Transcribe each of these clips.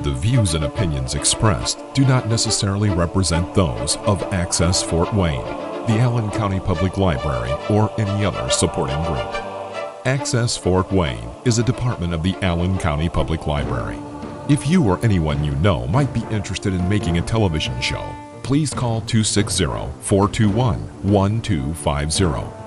The views and opinions expressed do not necessarily represent those of Access Fort Wayne, the Allen County Public Library, or any other supporting group. Access Fort Wayne is a department of the Allen County Public Library. If you or anyone you know might be interested in making a television show, please call 260 421 1250.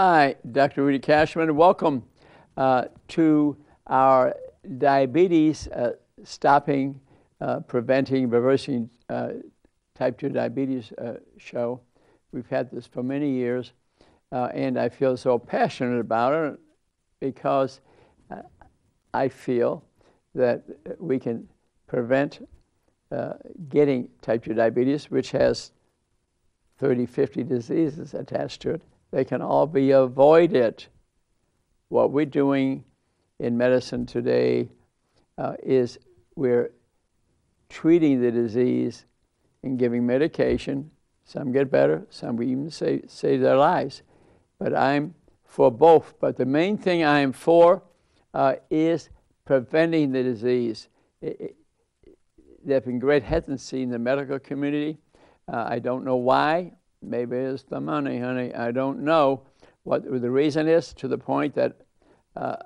Hi, Dr. Rudy Kachmann. Welcome uh, to our diabetes uh, stopping, uh, preventing, reversing uh, type 2 diabetes uh, show. We've had this for many years, uh, and I feel so passionate about it because I feel that we can prevent getting type 2 diabetes, which has 30, 50 diseases attached to it they can all be avoided. What we're doing in medicine today uh, is we're treating the disease and giving medication. Some get better, some even save, save their lives. But I'm for both. But the main thing I'm for uh, is preventing the disease. It, it, there's been great hesitancy in the medical community. Uh, I don't know why. Maybe it's the money, honey. I don't know what the reason is to the point that uh,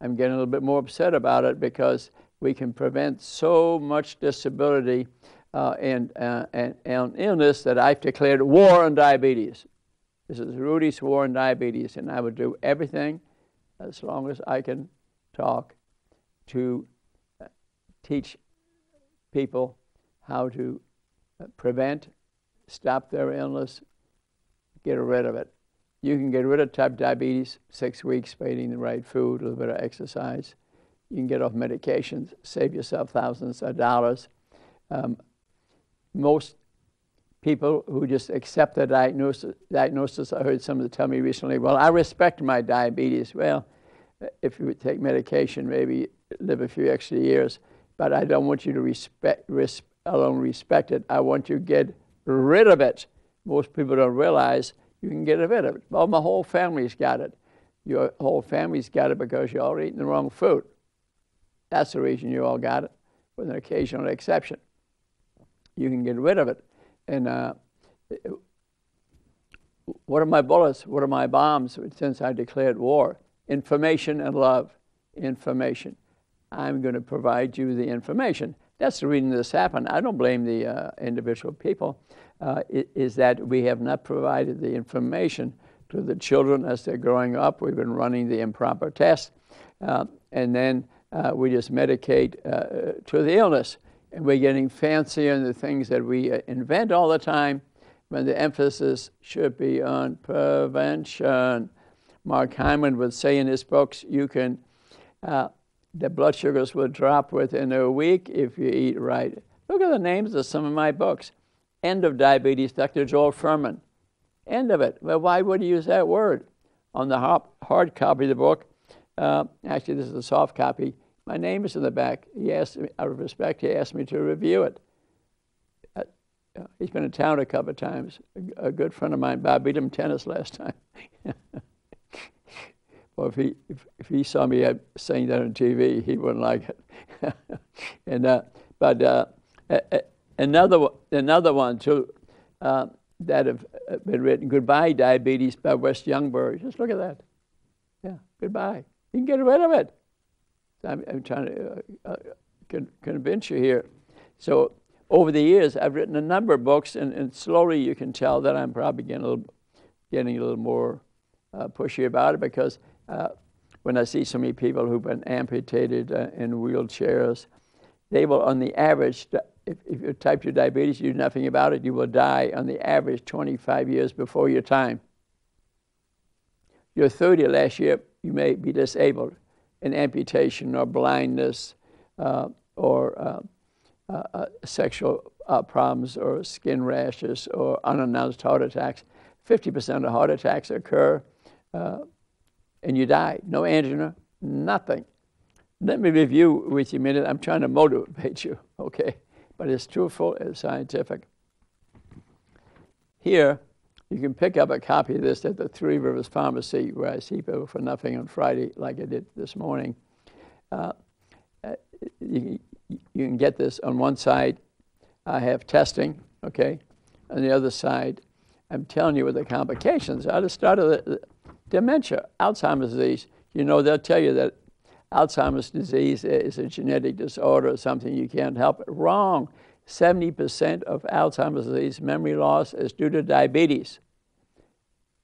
I'm getting a little bit more upset about it because we can prevent so much disability uh, and, uh, and, and illness that I've declared war on diabetes. This is Rudy's war on diabetes, and I would do everything as long as I can talk to uh, teach people how to uh, prevent stop their illness, get rid of it. You can get rid of type diabetes six weeks by eating the right food, a little bit of exercise. You can get off medications, save yourself thousands of dollars. Um, most people who just accept the diagnosis, diagnosis, I heard somebody tell me recently, well, I respect my diabetes. Well, if you would take medication, maybe live a few extra years, but I don't want you to respect, res- alone respect it. I want you to get rid of it. Most people don't realize you can get rid of it. Well, my whole family's got it. Your whole family's got it because you're all eating the wrong food. That's the reason you all got it, with an occasional exception. You can get rid of it. And uh, what are my bullets? What are my bombs since I declared war? Information and love. Information. I'm going to provide you the information. That's the reason this happened. I don't blame the uh, individual people. Uh, is that we have not provided the information to the children as they're growing up. We've been running the improper test, uh, and then uh, we just medicate uh, to the illness. And we're getting fancier in the things that we uh, invent all the time when the emphasis should be on prevention. Mark Hyman would say in his books, you can the blood sugars will drop within a week if you eat right. Look at the names of some of my books. End of Diabetes, Dr. Joel Fuhrman. End of it. Well, why would you use that word? On the hard copy of the book, uh, actually, this is a soft copy. My name is in the back. He asked me, out of respect, he asked me to review it. Uh, he's been in town a couple of times. A, a good friend of mine, Bob, beat him tennis last time. Well, if he if, if he saw me uh, saying that on TV, he wouldn't like it. and uh, but uh, another another one too uh, that have uh, been written, "Goodbye Diabetes" by Wes Youngberg. Just look at that. Yeah, goodbye. You can get rid of it. I'm, I'm trying to uh, con- convince you here. So over the years, I've written a number of books, and, and slowly you can tell that I'm probably getting a little, getting a little more pushy about it because uh, when I see so many people who've been amputated uh, in wheelchairs, they will, on the average, if, if you type 2 diabetes, you do nothing about it, you will die on the average 25 years before your time. you're 30 last year, you may be disabled, an amputation or blindness uh, or uh, uh, uh sexual problems or skin rashes or unannounced heart attacks. 50% of heart attacks occur uh, and you die. No angina, nothing. Let me review with you a minute. I'm trying to motivate you, okay? But it's truthful, it's scientific. Here, you can pick up a copy of this at the Three Rivers Pharmacy, where I see people for nothing on Friday, like I did this morning. Uh, uh you, you can get this on one side. I have testing, okay? On the other side, I'm telling you what the complications are. The start of the, the dementia, Alzheimer's disease. You know, they'll tell you that Alzheimer's disease is a genetic disorder, or something you can't help. It. Wrong. 70% of Alzheimer's disease memory loss is due to diabetes.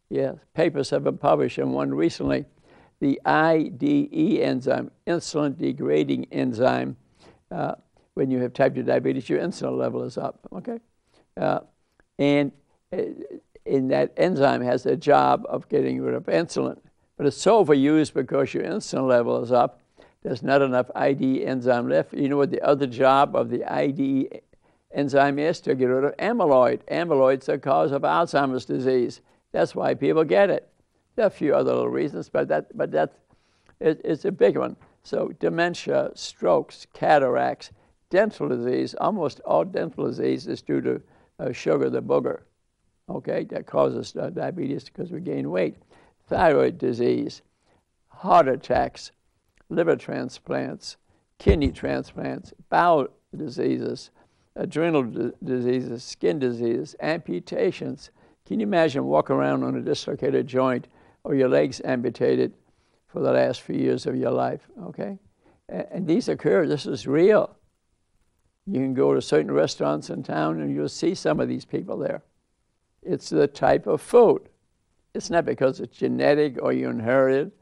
Yes, papers have been published, and one recently, the IDE enzyme, insulin degrading enzyme. Uh, when you have type 2 diabetes, your insulin level is up, okay? Uh, and in that enzyme has a job of getting rid of insulin. But it's so overused because your insulin level is up. There's not enough ID enzyme left. You know what the other job of the ID enzyme is? To get rid of amyloid. Amyloid's the cause of Alzheimer's disease. That's why people get it. There are a few other little reasons, but that, but that it, it's a big one. So dementia, strokes, cataracts, dental disease, almost all dental disease is due to uh, sugar, the booger okay, that causes uh, diabetes because we gain weight, thyroid disease, heart attacks, liver transplants, kidney transplants, bowel diseases, adrenal d- diseases, skin diseases, amputations. Can you imagine walking around on a dislocated joint or your legs amputated for the last few years of your life? Okay? And, and these occur, this is real. You can go to certain restaurants in town and you'll see some of these people there. It's the type of food. It's not because it's genetic or you inherited.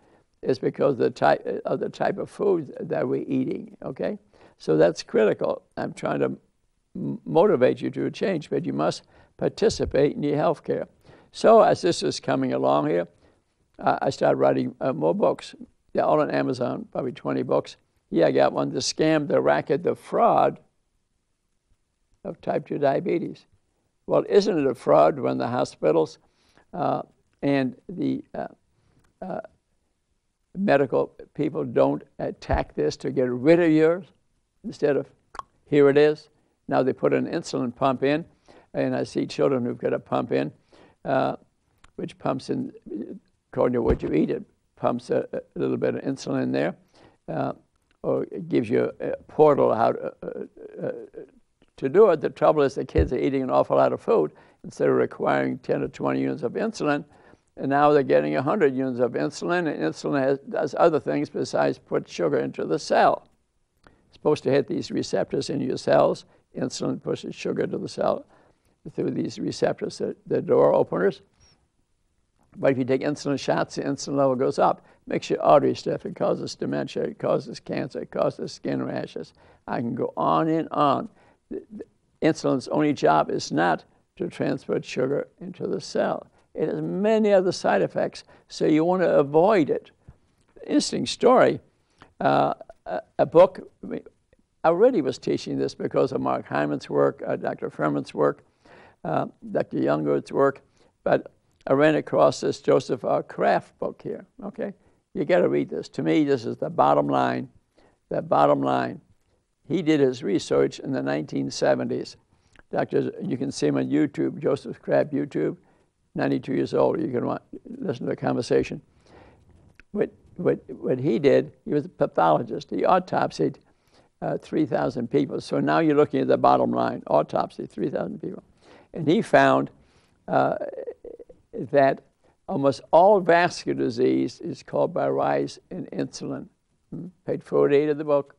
It's because the type of the type of food that we're eating. Okay, so that's critical. I'm trying to motivate you to a change, but you must participate in your health care. So as this is coming along here, uh, I started writing uh, more books. They're all on Amazon, probably 20 books. Yeah, I got one, The Scam, The Racket, The Fraud of Type 2 Diabetes. Well, isn't it a fraud when the hospitals uh, and the uh, uh, medical people don't attack this to get rid of yours instead of here it is? Now they put an insulin pump in, and I see children who've got a pump in, uh, which pumps in, according to what you eat, it pumps a, a little bit of insulin in there, uh, or it gives you a portal how to, uh, to do it. The trouble is the kids are eating an awful lot of food instead of requiring 10 or 20 units of insulin. And now they're getting 100 units of insulin, and insulin has, does other things besides put sugar into the cell. It's supposed to hit these receptors in your cells. Insulin pushes sugar to the cell through these receptors, the, the door openers. But if you take insulin shots, the insulin level goes up. Makes your arteries stiff. It causes dementia. It causes cancer. It causes skin rashes. I can go on and on insulin's only job is not to transport sugar into the cell. It has many other side effects, so you want to avoid it. Interesting story. Uh, a, a, book, I already was teaching this because of Mark Hyman's work, uh, Dr. Fuhrman's work, uh, Dr. Youngberg's work, but I ran across this Joseph R. Kraft book here. Okay, you got to read this. To me, this is the bottom line. The bottom line. He did his research in the 1970s. Doctor, you can see him on YouTube, Joseph Kraft YouTube, 92 years old. You can listen to the conversation. What, what, what he did, he was a pathologist. He autopsied uh, 3,000 people. So now you're looking at the bottom line autopsy, 3,000 people. And he found uh, that almost all vascular disease is caused by rise in insulin. Hmm? Page 48 of the book.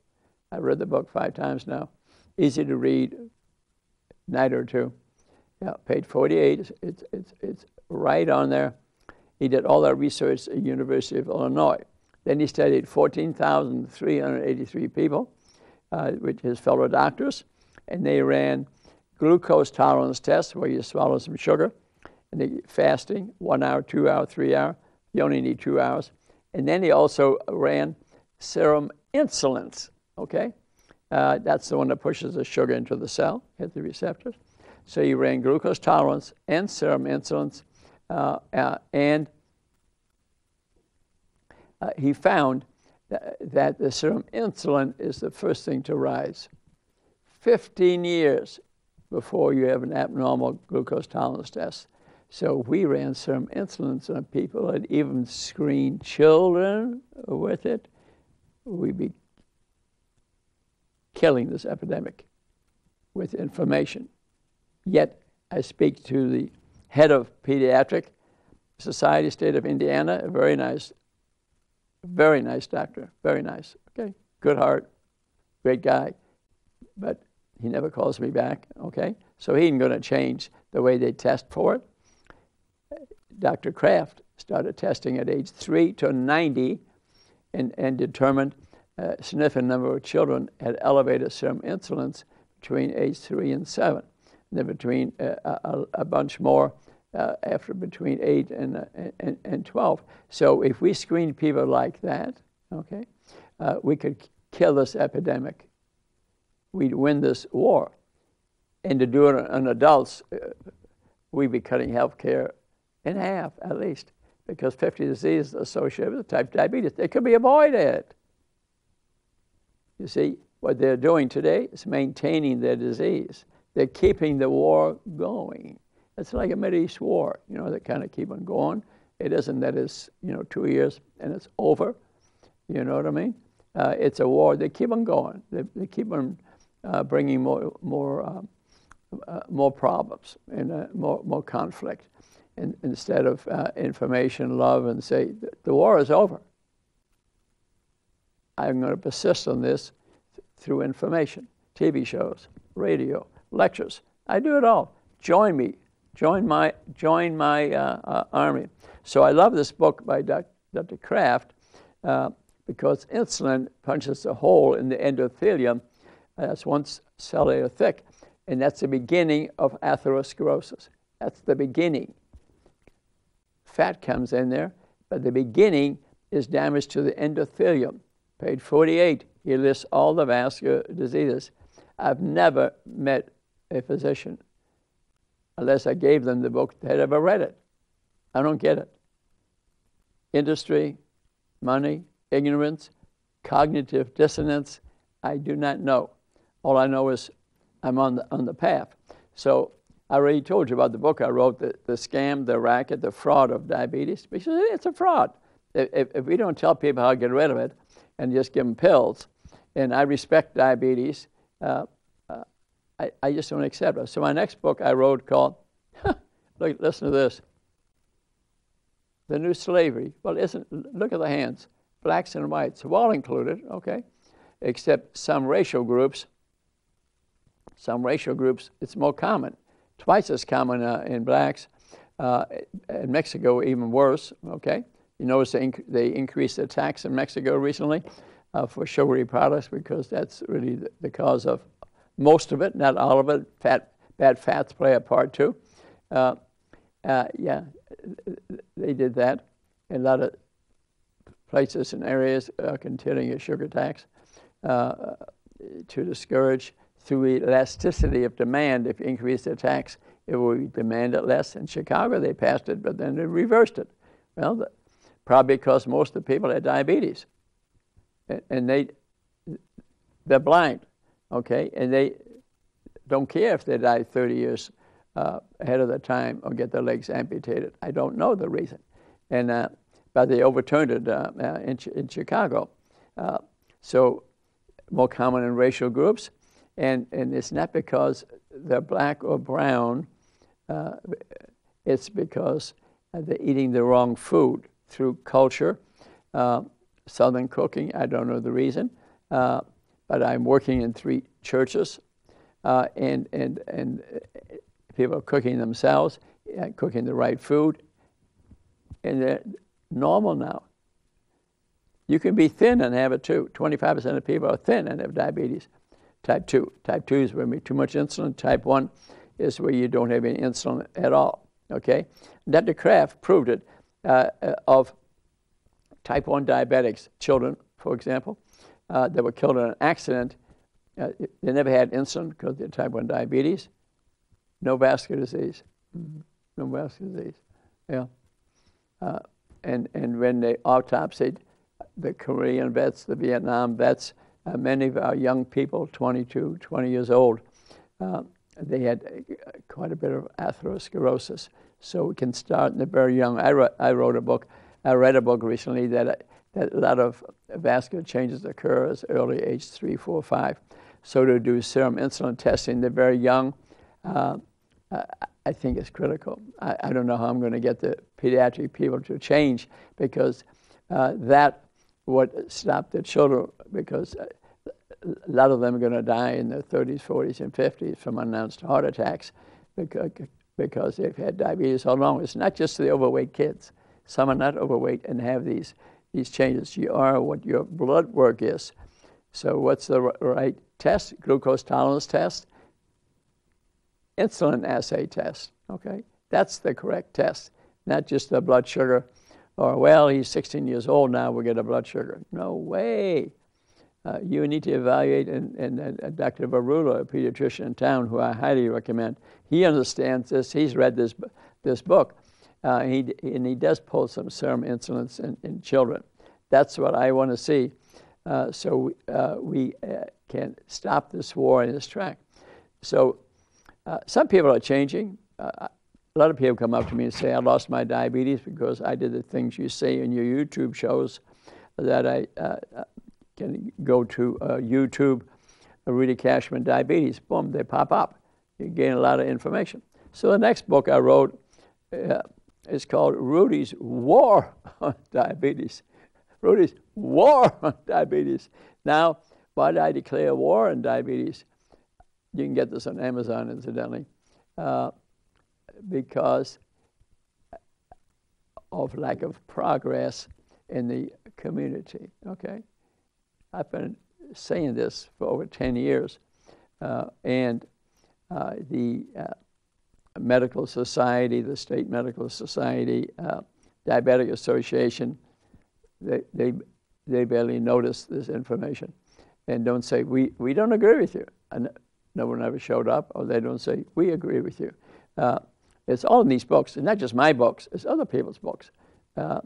I read the book five times now. Easy to read, night or two. Yeah, page 48. It's, it's, it's, right on there. He did all that research at University of Illinois. Then he studied 14,383 people uh, with his fellow doctors, and they ran glucose tolerance tests where you swallow some sugar, and they fasting, one hour, two hour, three hour, You only need two hours. And then he also ran serum insulins, okay? Uh, that's the one that pushes the sugar into the cell, hit the receptors. So he ran glucose tolerance and serum insulin, uh, uh, and uh, he found that, that the serum insulin is the first thing to rise. 15 years before you have an abnormal glucose tolerance test. So we ran serum insulin on people and even screened children with it. We'd be killing this epidemic with information. Yet I speak to the head of Pediatric Society State of Indiana, a very nice, very nice doctor, very nice, okay, good heart, great guy, but he never calls me back, okay? So he ain't going to change the way they test for it. Dr. Kraft started testing at age 3 to 90 and, and determined a significant number of children had elevated serum insulins between age 3 and 7. And then between uh, a, a, bunch more uh, after between 8 and, uh, and, and 12. So if we screen people like that, okay, uh, we could kill this epidemic. We'd win this war. And to do it on adults, uh, we'd be cutting health care in half at least, because 50 diseases associated with type diabetes. They could be avoided. You see, what they're doing today is maintaining their disease. They're keeping the war going. It's like a Mideast war, you know, they kind of keep on going. It isn't that it's, you know, two years and it's over. You know what I mean? Uh, it's a war. They keep on going. They, they keep on uh, bringing more, more, uh, uh more problems and uh, more, more conflict in, instead of uh, information, love, and say, the war is over. I'm going to persist on this th- through information, TV shows, radio, lectures. I do it all. Join me. Join my, join my uh, uh, army. So I love this book by Dr. Dr. Kraft uh, because insulin punches a hole in the endothelium that's one cellular thick, and that's the beginning of atherosclerosis. That's the beginning fat comes in there, but the beginning is damage to the endothelium. Page 48, he lists all the vascular diseases. I've never met a physician, unless I gave them the book, that had ever read it. I don't get it. Industry, money, ignorance, cognitive dissonance, I do not know. All I know is I'm on the, on the path. So I already told you about the book I wrote, the, the scam, the racket, the fraud of diabetes. Because it's a fraud. If, if we don't tell people how to get rid of it and just give them pills, and I respect diabetes, uh, uh, I, I just don't accept it. So my next book I wrote called, look, listen to this, The New Slavery. Well, isn't, look at the hands, blacks and whites, all included, okay, except some racial groups, some racial groups, it's more common twice as common uh, in blacks. Uh, in Mexico, even worse, okay? You notice they, inc- they increased the tax in Mexico recently uh, for sugary products because that's really the, the, cause of most of it, not all of it. Fat, bad fats play a part too. Uh, uh, yeah, they did that. A lot of places and areas are continuing a sugar tax uh, to discourage through elasticity of demand, if you increase the tax, it will demand it less. In Chicago, they passed it, but then they reversed it. Well, the, probably because most of the people had diabetes, and, they they're blind, okay, and they don't care if they die 30 years uh, ahead of the time or get their legs amputated. I don't know the reason, and uh, but they overturned it uh, uh in, in Chicago. Uh, so more common in racial groups. And, and it's not because they're black or brown, uh, it's because they're eating the wrong food through culture, uh, Southern cooking, I don't know the reason, uh, but I'm working in three churches, uh, and, and, and people are cooking themselves, cooking the right food, and they're normal now. You can be thin and have it too. 25% of people are thin and have diabetes type 2. Type 2 is when we too much insulin. Type 1 is where you don't have any insulin at all. Okay? Dr. Kraft proved it uh, uh, of type 1 diabetics, children, for example, uh, that were killed in an accident, uh, they never had insulin because they had type 1 diabetes, no vascular disease. Mm-hmm. No vascular disease. Yeah. Uh, and, and when they autopsied the Korean vets, the Vietnam vets, uh, many of our young people, 22, 20 years old, uh, they had quite a bit of atherosclerosis. So we can start in the very young. I wrote, I wrote a book, I read a book recently that, that a lot of vascular changes occur as early age three, four, five. So to do serum insulin testing, they're very young. Uh, I think is critical. I, I, don't know how I'm going to get the pediatric people to change because uh, that would stop the children because uh, a lot of them are going to die in their 30s, 40s, and 50s from unannounced heart attacks because, they've had diabetes all along. It's not just the overweight kids. Some are not overweight and have these, these changes. You are what your blood work is. So, what's the right test? Glucose tolerance test, insulin assay test. Okay, that's the correct test, not just the blood sugar. Or well, he's 16 years old now. We get a blood sugar. No way uh, you need to evaluate, and, and, and Dr. Barula, a pediatrician in town, who I highly recommend, he understands this. He's read this, this book, uh, he, and he does pull some serum insulins in, in children. That's what I want to see. Uh, so uh, we uh, can stop this war in its track. So some people are changing. a lot of people come up to me and say, I lost my diabetes because I did the things you say in your YouTube shows that I can go to uh, YouTube, Rudy Kachmann Diabetes. Boom, they pop up. You gain a lot of information. So the next book I wrote uh, is called Rudy's War on Diabetes. Rudy's War on Diabetes. Now, why did I declare war on diabetes? You can get this on Amazon, incidentally, uh, because of lack of progress in the community. Okay, I've been saying this for over 10 years. Uh, and uh, the uh, Medical Society, the State Medical Society, uh, Diabetic Association, they, they, they barely notice this information and don't say, we, we don't agree with you. And no one ever showed up, or they don't say, we agree with you. Uh, it's all in these books, and not just my books, it's other people's books. Uh,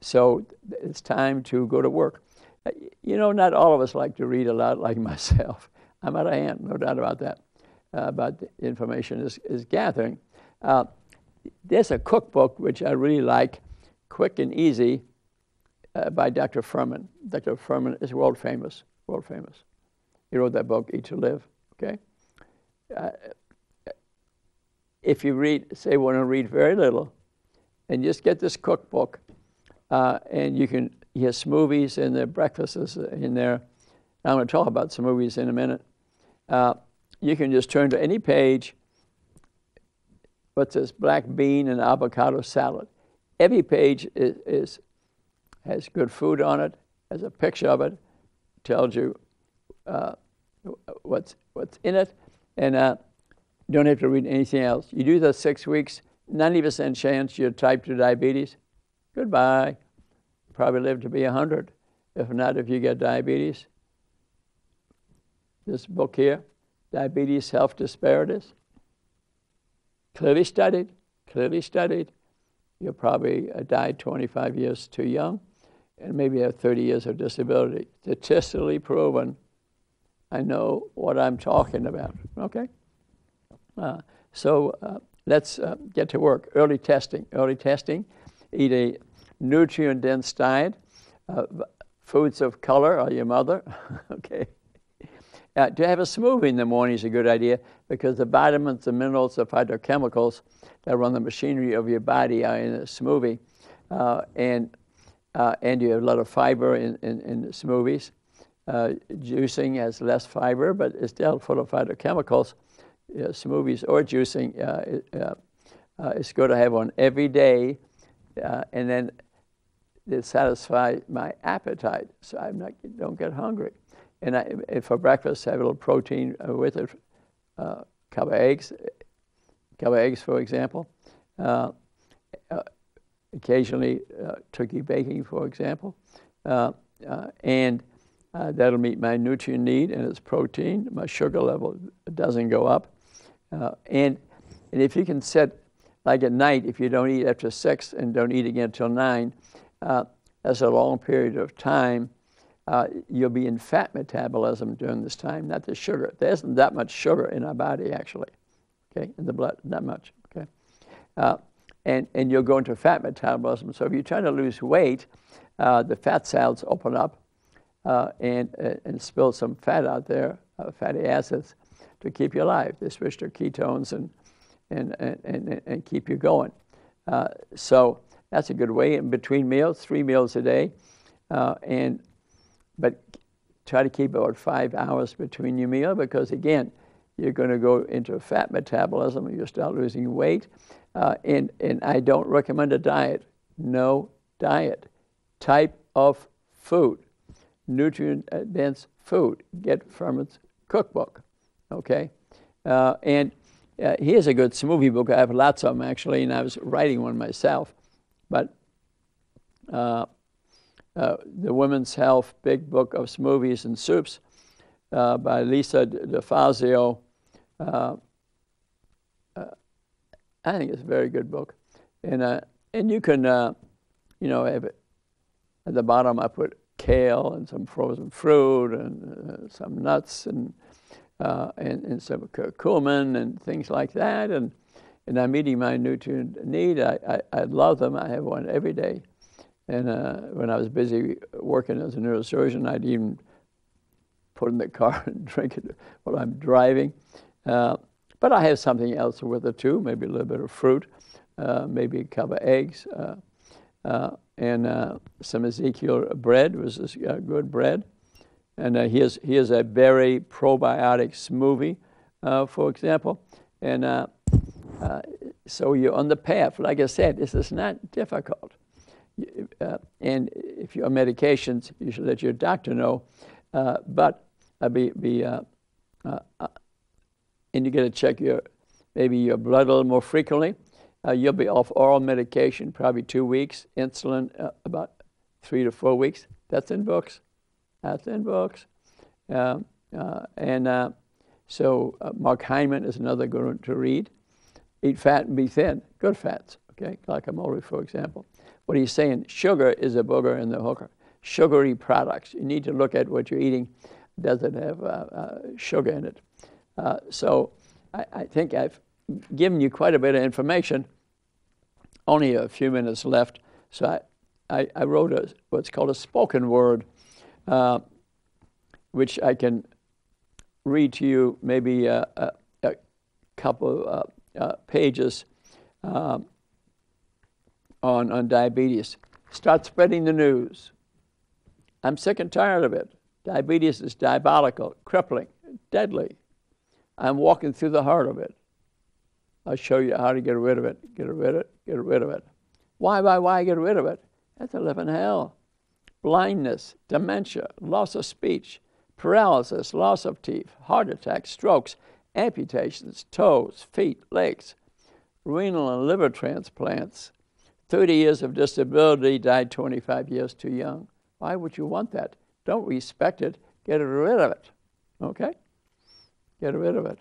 so it's time to go to work. You know, not all of us like to read a lot like myself. I'm out of hand, no doubt about that. Uh, but information is, is gathering. Uh, there's a cookbook which I really like, Quick and Easy, uh, by Dr. Fuhrman. Dr. Fuhrman is world famous, world famous. He wrote that book, Eat to Live, okay? Uh, if you read, say, want to read very little, and just get this cookbook, uh, and you can he has smoothies in there, breakfasts in there. I'm going to talk about smoothies in a minute. Uh, you can just turn to any page. What's this? Black bean and avocado salad. Every page is, is has good food on it, has a picture of it, tells you uh, what's what's in it, and uh, you don't have to read anything else. You do the six weeks, 90% chance you're type 2 diabetes. Goodbye probably live to be 100, if not if you get diabetes. This book here, Diabetes Health Disparities, clearly studied, clearly studied. You'll probably uh, die 25 years too young and maybe have 30 years of disability. Statistically proven. I know what I'm talking about, okay? Uh, so uh, let's uh, get to work. Early testing. Early testing. Eat a nutrient dense diet. Uh, foods of color are your mother. okay. Uh, to have a smoothie in the morning is a good idea because the vitamins, the minerals, the phytochemicals that run the machinery of your body are in a smoothie. Uh, and, uh, and you have a lot of fiber in, in, in smoothies. Uh, juicing has less fiber, but it's still full of phytochemicals. smoothies or juicing, uh, uh, it's good to have one every day. and then to satisfy my appetite, so I don't get hungry. And I, for breakfast, I have a little protein uh, with it, uh, couple of eggs, of eggs, for example. Uh, uh, occasionally uh, turkey baking, for example, uh, and that'll meet my nutrient need and it's protein. My sugar level doesn't go up, and and if you can set like at night, if you don't eat after six and don't eat again until nine, uh, that's a long period of time. you'll be in fat metabolism during this time, not the sugar. There isn't that much sugar in our body actually, okay, in the blood, not much, okay and, and you'll go into fat metabolism. So if you're trying to lose weight, uh, the fat cells open up uh, and, uh, and spill some fat out there, uh, fatty acids, to keep you alive. They switch to ketones and, and, and, and, and keep you going. Uh, so that's a good way in between meals, three meals a day. Uh, and, but try to keep about five hours between your meal because, again, you're going to go into fat metabolism and you'll start losing weight. Uh, and, and I don't recommend a diet. No diet. Type of food, nutrient dense food. Get from cookbook. Okay? Uh, and uh, here's a good smoothie book. I have lots of them actually, and I was writing one myself. But uh, uh, the Women's Health Big Book of Smoothies and Soups uh, by Lisa DeFazio. Uh, I think it's a very good book, and uh, and you can, uh, you know, at the bottom. I put kale and some frozen fruit and uh, some nuts and, uh, and and some curcumin and things like that. And and I'm eating my nutrient need. I, I, I love them. I have one every day. And uh, when I was busy working as a neurosurgeon, I'd even put in the car and drink it while I'm driving. Uh, but I have something else with it too, maybe a little bit of fruit, uh, maybe a cup of eggs, uh, uh, and uh, some Ezekiel bread was good bread. And here's, here's a berry probiotic smoothie, for example. And so you're on the path. Like I said, this is not difficult. and if you're on medications, you should let your doctor know. but be, be and you got to check your maybe your blood a little more frequently. Uh, you'll be off oral medication probably two weeks, insulin uh, about three to four weeks. That's in books. That's in books. Um, uh, and uh, so uh, Mark Hyman is another good one to read. Eat fat and be thin. Good fats, okay? Guacamole, for example. What he's saying, sugar is a booger in the hooker. Sugary products. You need to look at what you're eating. Does it have uh, sugar in it? Uh, so I, I, think I've given you quite a bit of information. Only a few minutes left. So I, I, I wrote a, what's called a spoken word, uh, which I can read to you maybe a, a, a couple of uh, uh, pages um, on, on diabetes. Start spreading the news. I'm sick and tired of it. Diabetes is diabolical, crippling, deadly. I'm walking through the heart of it. I'll show you how to get rid of it. Get rid of it. Get rid of it. Why, why, why get rid of it? That's a living hell. Blindness, dementia, loss of speech, paralysis, loss of teeth, heart attacks, strokes, amputations, toes, feet, legs, renal and liver transplants. 30 years of disability, died 25 years too young. Why would you want that? Don't respect it, get rid of it. Okay? Get rid of it.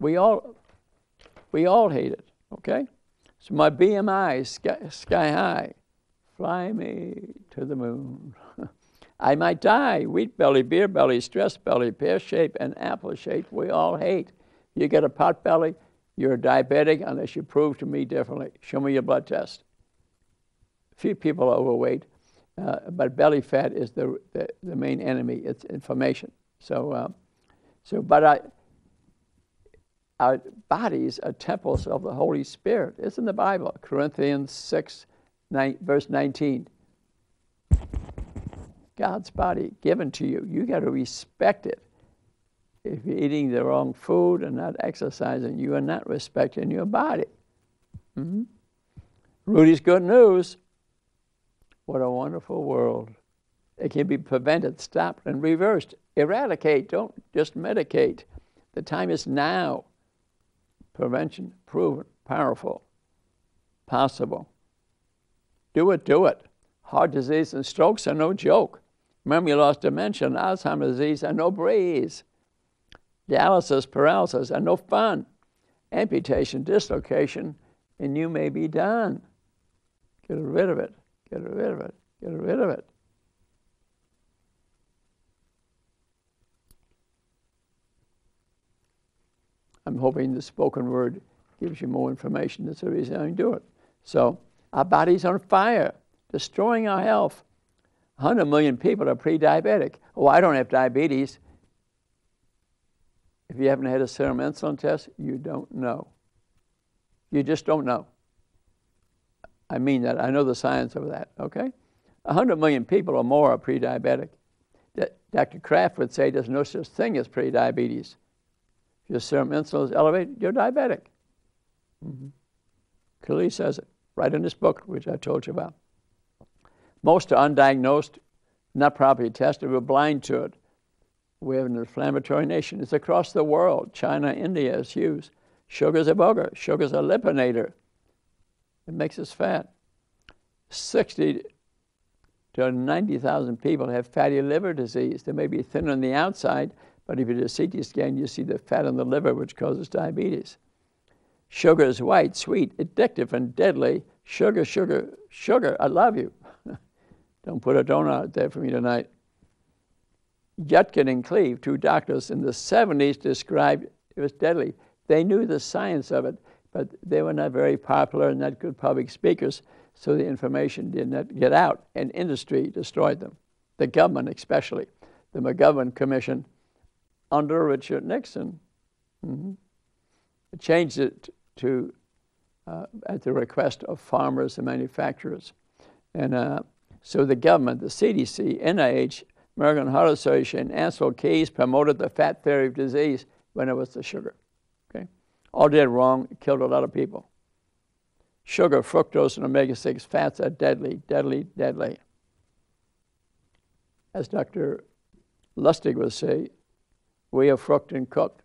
We all, we all hate it, okay? So my BMI is sky, sky high. Fly me to the moon. I might die. Wheat belly, beer belly, stress belly, pear shape, and apple shape, we all hate. You get a pot belly, you're a diabetic unless you prove to me differently. Show me your blood test. Few people are overweight, uh, but belly fat is the, the, the, main enemy. It's inflammation. So, uh, so, but I, our bodies are temples of the Holy Spirit. It's in the Bible, Corinthians 6, 9, verse 19. God's body given to you. You got to respect it. If you're eating the wrong food and not exercising, you are not respecting your body. Mm-hmm. Rudy's good news. What a wonderful world. It can be prevented, stopped, and reversed eradicate, don't just medicate. The time is now. Prevention, proven, powerful, possible. Do it, do it. Heart disease and strokes are no joke. Memory loss, dementia, and Alzheimer's disease are no breeze. Dialysis, paralysis are no fun. Amputation, dislocation, and you may be done. Get rid of it. Get rid of it. Get rid of it. I'm hoping the spoken word gives you more information. That's the reason I do it. So, our body's on fire, destroying our health. 100 million people are pre diabetic. Oh, I don't have diabetes. If you haven't had a serum insulin test, you don't know. You just don't know. I mean that. I know the science of that, okay? 100 million people or more are pre diabetic. Dr. Kraft would say there's no such thing as pre diabetes. If your serum insulin is elevated, you're diabetic. Mm-hmm. Clearly says it right in this book, which I told you about. Most are undiagnosed, not properly tested, we're blind to it. We have an inflammatory nation. It's across the world. China, India is huge. Sugar's a booger. Sugar's a lipinator. It makes us fat. 60 to 90,000 people have fatty liver disease. They may be thin on the outside, but if you do a CT scan, you see the fat on the liver, which causes diabetes. Sugar is white, sweet, addictive, and deadly. Sugar, sugar, sugar, I love you. Don't put a donut out there for me tonight. Yudkin and Cleave, two doctors in the 70s, described it was deadly. They knew the science of it, but they were not very popular and not good public speakers, so the information did not get out, and industry destroyed them. The government, especially. The McGovern Commission under Richard Nixon mm-hmm, changed it to, uh, at the request of farmers and manufacturers. And uh, so the government, the CDC, NIH, American Heart Association, Ancel Keys promoted the fat theory of disease when it was the sugar. Okay? All did wrong, killed a lot of people. Sugar, fructose, and omega 6 fats are deadly, deadly, deadly. As Dr. Lustig would say, we are fruct and cooked.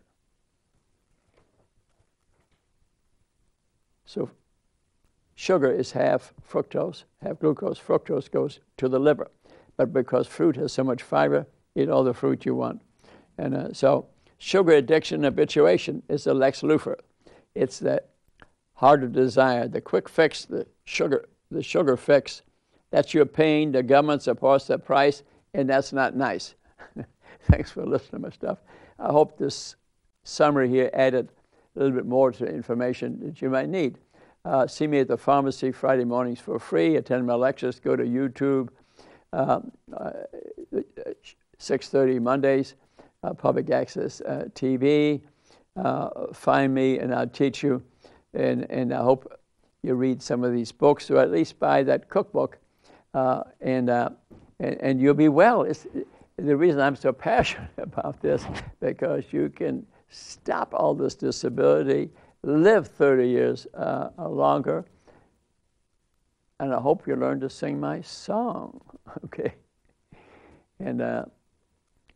So sugar is half fructose, half glucose. Fructose goes to the liver. But because fruit has so much fiber, eat all the fruit you want. And uh, so sugar addiction habituation is the Lex Luthor. It's the harder desire, the quick fix, the sugar, the sugar fix. That's your pain. The government supports the price, and that's not nice. Thanks for listening to my stuff. I hope this summary here added a little bit more to the information that you might need. Uh, see me at the pharmacy Friday mornings for free. Attend my lectures. Go to YouTube. Um, uh, 6:30 Mondays, uh, public access uh, TV. Uh, find me, and I'll teach you. And and I hope you read some of these books, or at least buy that cookbook, uh, and, and, and you'll be well. It's, the reason I'm so passionate about this because you can stop all this disability, live 30 years uh, longer, and I hope you learn to sing my song, okay? And uh,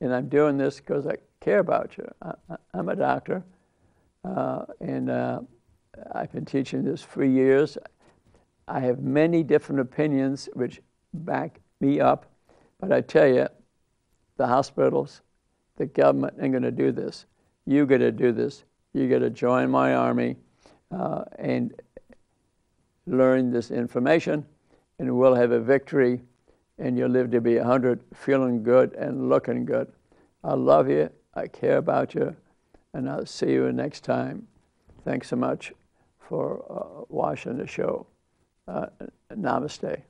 and I'm doing this because I care about you. I, am a doctor, uh, and uh, I've been teaching this for years. I have many different opinions which back me up, but I tell you, the hospitals, the government ain't going to do this. You got to do this. You got to join my army uh, and learn this information, and we'll have a victory, and you'll live to be 100 feeling good and looking good. I love you. I care about you, and I'll see you next time. Thanks so much for uh, watching the show. Uh, namaste.